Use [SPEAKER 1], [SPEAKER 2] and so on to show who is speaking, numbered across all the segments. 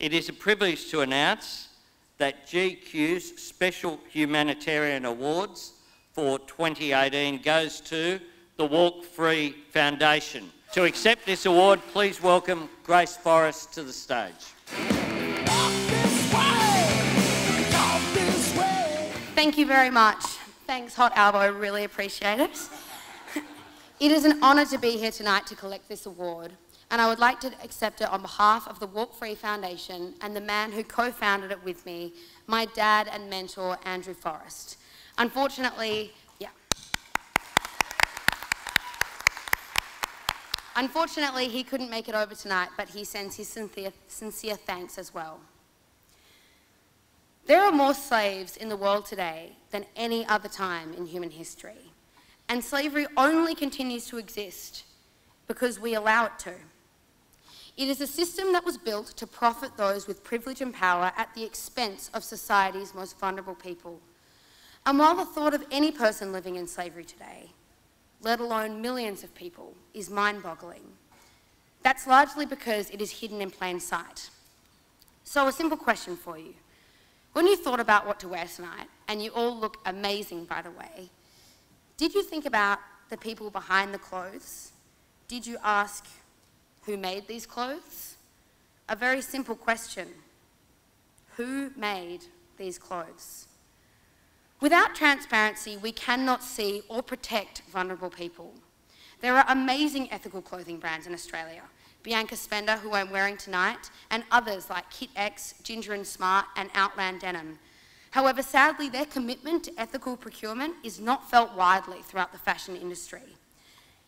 [SPEAKER 1] It is a privilege to announce that GQ's Special Humanitarian Awards for 2018 goes to the Walk Free Foundation. To accept this award, please welcome Grace Forrest to the stage.
[SPEAKER 2] Thank you very much. Thanks, Hot Elbow, really appreciate it. It is an honour to be here tonight to collect this award, and I would like to accept it on behalf of the Walk Free Foundation and the man who co-founded it with me, my dad and mentor, Andrew Forrest. Unfortunately, yeah. Unfortunately, he couldn't make it over tonight, but he sends his sincere, sincere thanks as well. There are more slaves in the world today than any other time in human history. And slavery only continues to exist because we allow it to. It is a system that was built to profit those with privilege and power at the expense of society's most vulnerable people. And while the thought of any person living in slavery today, let alone millions of people, is mind boggling, that's largely because it is hidden in plain sight. So, a simple question for you. When you thought about what to wear tonight, and you all look amazing, by the way, did you think about the people behind the clothes? Did you ask who made these clothes? A very simple question. Who made these clothes? Without transparency, we cannot see or protect vulnerable people. There are amazing ethical clothing brands in Australia. Bianca Spender, who I'm wearing tonight, and others like Kit X, Ginger and Smart, and Outland Denim, However, sadly, their commitment to ethical procurement is not felt widely throughout the fashion industry.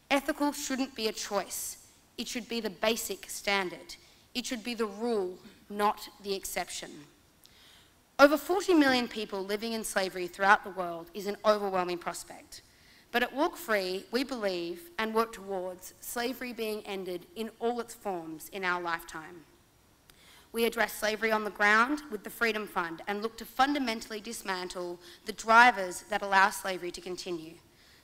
[SPEAKER 2] Ethical shouldn't be a choice. It should be the basic standard. It should be the rule, not the exception. Over 40 million people living in slavery throughout the world is an overwhelming prospect. But at Walk Free, we believe and work towards slavery being ended in all its forms in our lifetime. We address slavery on the ground with the Freedom Fund and look to fundamentally dismantle the drivers that allow slavery to continue,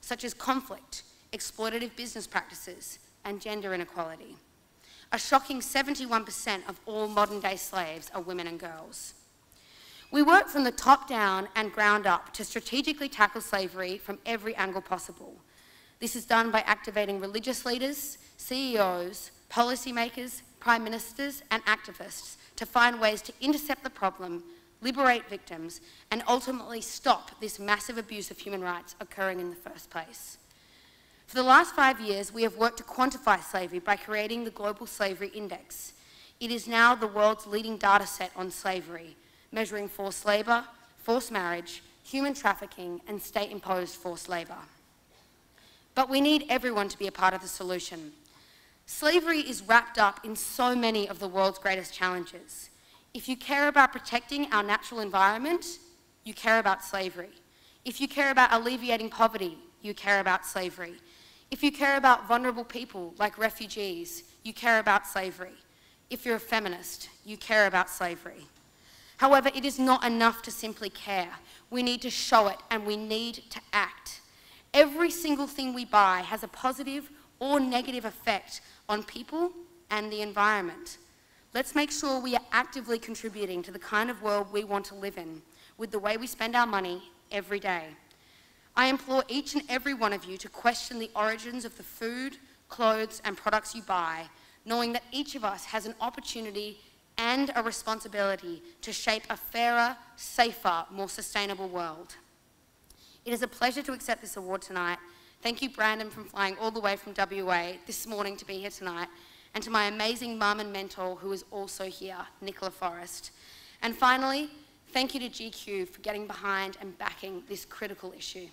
[SPEAKER 2] such as conflict, exploitative business practices, and gender inequality. A shocking 71% of all modern day slaves are women and girls. We work from the top down and ground up to strategically tackle slavery from every angle possible. This is done by activating religious leaders, CEOs, policymakers, prime ministers, and activists to find ways to intercept the problem, liberate victims, and ultimately stop this massive abuse of human rights occurring in the first place. For the last five years, we have worked to quantify slavery by creating the Global Slavery Index. It is now the world's leading data set on slavery, measuring forced labour, forced marriage, human trafficking, and state-imposed forced labour. But we need everyone to be a part of the solution. Slavery is wrapped up in so many of the world's greatest challenges. If you care about protecting our natural environment, you care about slavery. If you care about alleviating poverty, you care about slavery. If you care about vulnerable people like refugees, you care about slavery. If you're a feminist, you care about slavery. However, it is not enough to simply care. We need to show it and we need to act. Every single thing we buy has a positive or negative effect on people and the environment. Let's make sure we are actively contributing to the kind of world we want to live in with the way we spend our money every day. I implore each and every one of you to question the origins of the food, clothes, and products you buy, knowing that each of us has an opportunity and a responsibility to shape a fairer, safer, more sustainable world. It is a pleasure to accept this award tonight Thank you, Brandon, from flying all the way from WA this morning to be here tonight. And to my amazing mum and mentor, who is also here, Nicola Forrest. And finally, thank you to GQ for getting behind and backing this critical issue.